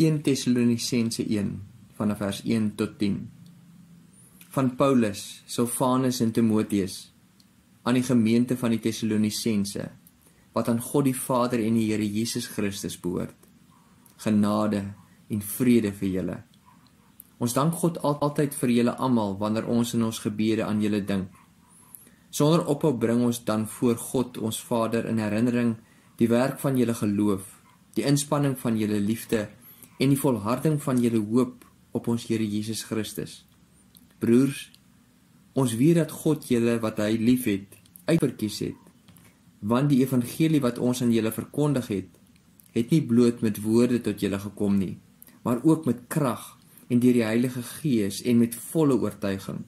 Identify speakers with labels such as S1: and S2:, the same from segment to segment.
S1: 1 Tessalonisense 1 vanaf vers 1 tot 10 van Paulus, Silvanus en Timoteus aan die gemeente van die Tessalonisense wat aan God die Vader en die Here Jesus Christus behoort. Genade en vrede vir julle. Ons dank God al altyd vir julle almal wanneer ons in ons gebede aan julle dink. Sonder ophou bring ons dan voor God ons Vader in herinnering die werk van julle geloof, die inspanning van julle liefde en die volharding van julle hoop op ons Here Jesus Christus. Broers, ons weet dat God julle wat hy liefhet, uitverkies het. Want die evangelie wat ons aan julle verkondig het, het nie bloot met woorde tot julle gekom nie, maar ook met krag en deur die Heilige Gees en met volle oortuiging.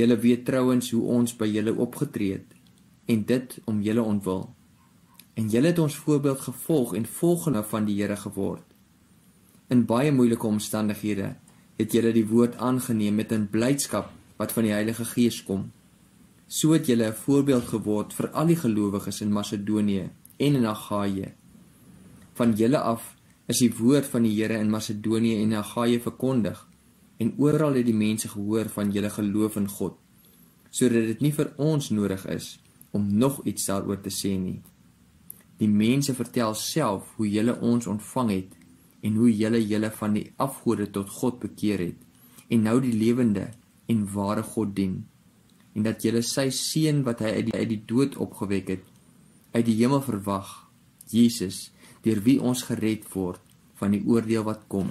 S1: Julle weet trouens hoe ons by julle opgetree het en dit om julle ontwil. En julle het ons voorbeeld gevolg en volgelinge van die Here geword. In baie moeilike omstandighede het julle die woord aangeneem met 'n blydskap wat van die Heilige Gees kom. So het julle 'n voorbeeld geword vir al die gelowiges in Macedonië en in Agaia. Van julle af is die woord van die Here in Macedonië en Agaia verkondig en oral het die mense gehoor van julle geloof in God sodat dit nie vir ons nodig is om nog iets daaroor te sê nie. Die mense vertel self hoe julle ons ontvang het en hoe julle julle van die afgode tot God bekeer het en nou die lewende en ware God dien en dat julle sy seun wat hy uit die, uit die dood opgewek het uit die hemel verwag Jesus deur wie ons gered word van die oordeel wat kom